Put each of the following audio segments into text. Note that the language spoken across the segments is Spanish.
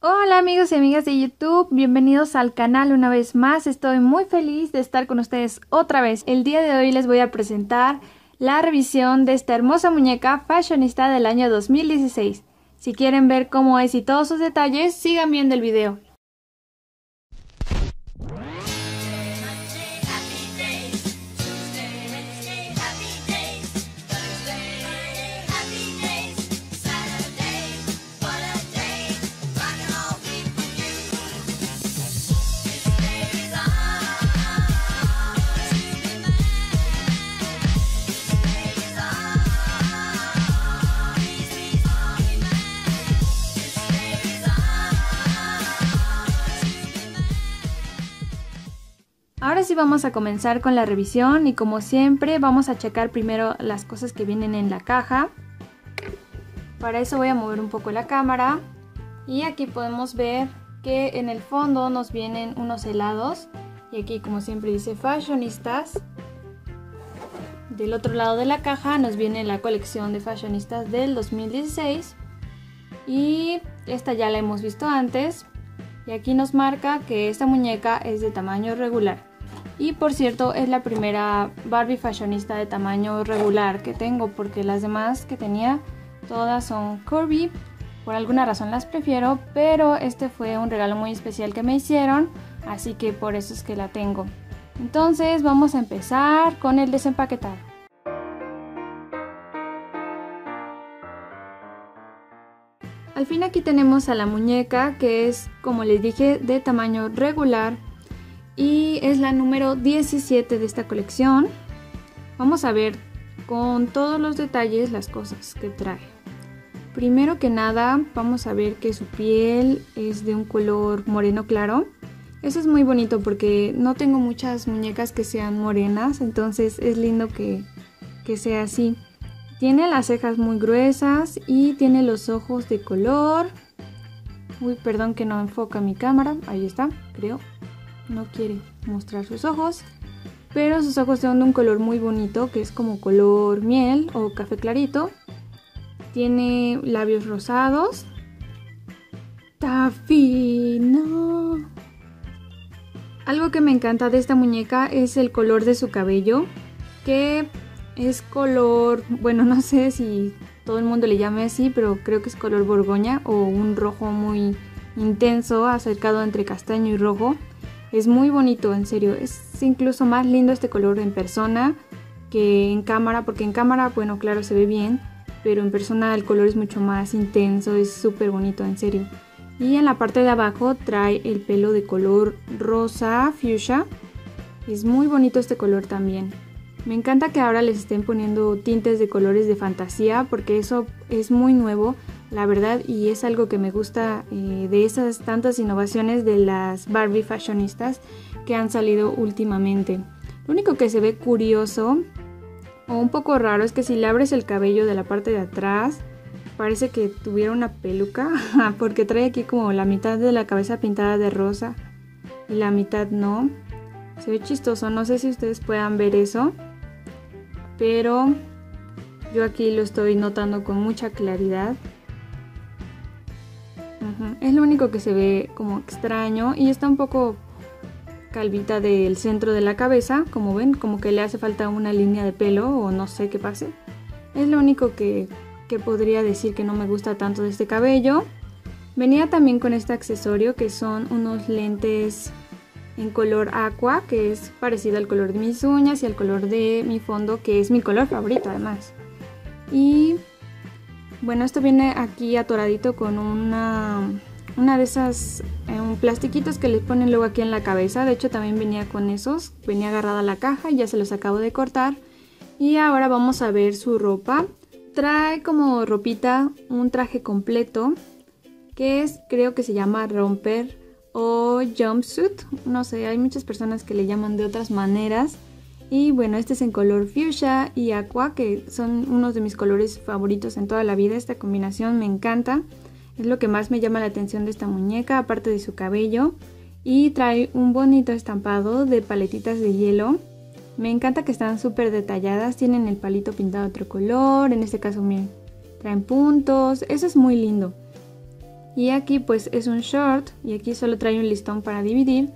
Hola amigos y amigas de YouTube, bienvenidos al canal una vez más. Estoy muy feliz de estar con ustedes otra vez. El día de hoy les voy a presentar la revisión de esta hermosa muñeca fashionista del año 2016. Si quieren ver cómo es y todos sus detalles, sigan viendo el video. Sí vamos a comenzar con la revisión y como siempre vamos a checar primero las cosas que vienen en la caja. Para eso voy a mover un poco la cámara y aquí podemos ver que en el fondo nos vienen unos helados y aquí como siempre dice fashionistas. Del otro lado de la caja nos viene la colección de fashionistas del 2016 y esta ya la hemos visto antes y aquí nos marca que esta muñeca es de tamaño regular. Y por cierto, es la primera Barbie fashionista de tamaño regular que tengo, porque las demás que tenía todas son curvy. Por alguna razón las prefiero, pero este fue un regalo muy especial que me hicieron, así que por eso es que la tengo. Entonces vamos a empezar con el desempaquetado. Al fin aquí tenemos a la muñeca que es, como les dije, de tamaño regular y es la número 17 de esta colección. Vamos a ver con todos los detalles las cosas que trae. Primero que nada vamos a ver que su piel es de un color moreno claro. Eso es muy bonito porque no tengo muchas muñecas que sean morenas, entonces es lindo que, que sea así. Tiene las cejas muy gruesas y tiene los ojos de color. Uy, perdón que no enfoca mi cámara. Ahí está, creo no quiere mostrar sus ojos, pero sus ojos son de un color muy bonito que es como color miel o café clarito. Tiene labios rosados. ¡Está fino! Algo que me encanta de esta muñeca es el color de su cabello, que es color, bueno, no sé si todo el mundo le llame así, pero creo que es color borgoña o un rojo muy intenso, acercado entre castaño y rojo. Es muy bonito, en serio. Es incluso más lindo este color en persona que en cámara, porque en cámara, bueno, claro, se ve bien, pero en persona el color es mucho más intenso, es súper bonito, en serio. Y en la parte de abajo trae el pelo de color rosa fuchsia. Es muy bonito este color también. Me encanta que ahora les estén poniendo tintes de colores de fantasía porque eso es muy nuevo la verdad, y es algo que me gusta eh, de esas tantas innovaciones de las Barbie fashionistas que han salido últimamente. Lo único que se ve curioso o un poco raro es que si le abres el cabello de la parte de atrás, parece que tuviera una peluca, porque trae aquí como la mitad de la cabeza pintada de rosa y la mitad no. Se ve chistoso, no sé si ustedes puedan ver eso, pero yo aquí lo estoy notando con mucha claridad. Es lo único que se ve como extraño y está un poco calvita del centro de la cabeza, como ven, como que le hace falta una línea de pelo o no sé qué pase. Es lo único que, que podría decir que no me gusta tanto de este cabello. Venía también con este accesorio que son unos lentes en color aqua, que es parecido al color de mis uñas y al color de mi fondo, que es mi color favorito además. Y bueno, esto viene aquí atoradito con una, una de esas eh, un plastiquitos que les ponen luego aquí en la cabeza. De hecho también venía con esos, venía agarrada la caja y ya se los acabo de cortar. Y ahora vamos a ver su ropa. Trae como ropita un traje completo que es, creo que se llama romper o jumpsuit. No sé, hay muchas personas que le llaman de otras maneras. Y bueno, este es en color fuchsia y aqua, que son unos de mis colores favoritos en toda la vida. Esta combinación me encanta. Es lo que más me llama la atención de esta muñeca, aparte de su cabello. Y trae un bonito estampado de paletitas de hielo. Me encanta que están súper detalladas. Tienen el palito pintado otro color. En este caso, miren, traen puntos. Eso es muy lindo. Y aquí pues es un short y aquí solo trae un listón para dividir.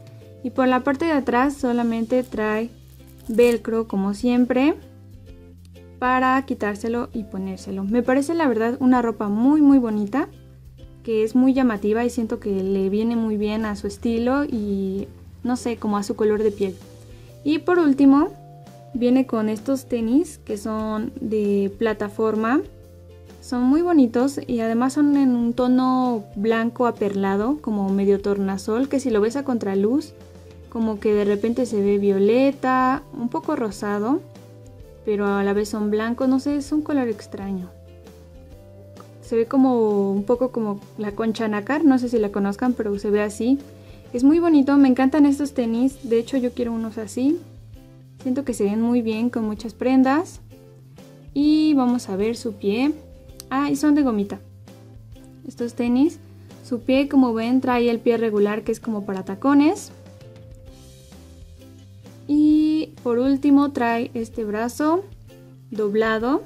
Y por la parte de atrás solamente trae velcro como siempre para quitárselo y ponérselo. Me parece la verdad una ropa muy muy bonita que es muy llamativa y siento que le viene muy bien a su estilo y no sé, como a su color de piel. Y por último, viene con estos tenis que son de plataforma. Son muy bonitos y además son en un tono blanco aperlado, como medio tornasol, que si lo ves a contraluz, como que de repente se ve violeta, un poco rosado, pero a la vez son blancos, no sé, es un color extraño. Se ve como un poco como la concha nácar, no sé si la conozcan, pero se ve así. Es muy bonito, me encantan estos tenis, de hecho yo quiero unos así. Siento que se ven muy bien con muchas prendas. Y vamos a ver su pie. Ah, y son de gomita. Estos tenis. Su pie, como ven, trae el pie regular que es como para tacones. Por último trae este brazo doblado.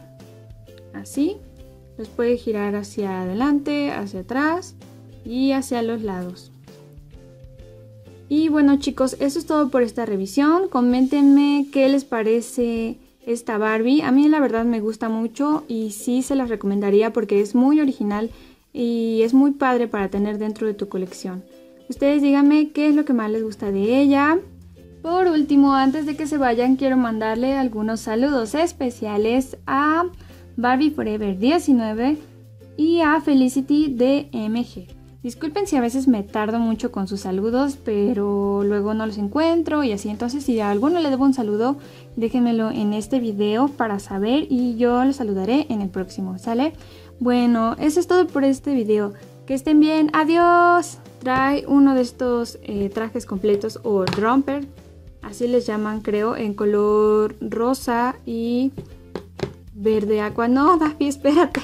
Así. Los puede girar hacia adelante, hacia atrás y hacia los lados. Y bueno chicos, eso es todo por esta revisión. Coméntenme qué les parece esta Barbie. A mí la verdad me gusta mucho y sí se las recomendaría porque es muy original y es muy padre para tener dentro de tu colección. Ustedes díganme qué es lo que más les gusta de ella. Por último, antes de que se vayan, quiero mandarle algunos saludos especiales a Barbie Forever 19 y a Felicity DMG. Disculpen si a veces me tardo mucho con sus saludos, pero luego no los encuentro y así. Entonces, si a alguno le debo un saludo, déjenmelo en este video para saber y yo los saludaré en el próximo, ¿sale? Bueno, eso es todo por este video. Que estén bien, adiós. Trae uno de estos eh, trajes completos o romper, así les llaman creo, en color rosa y verde agua. No, David, espérate.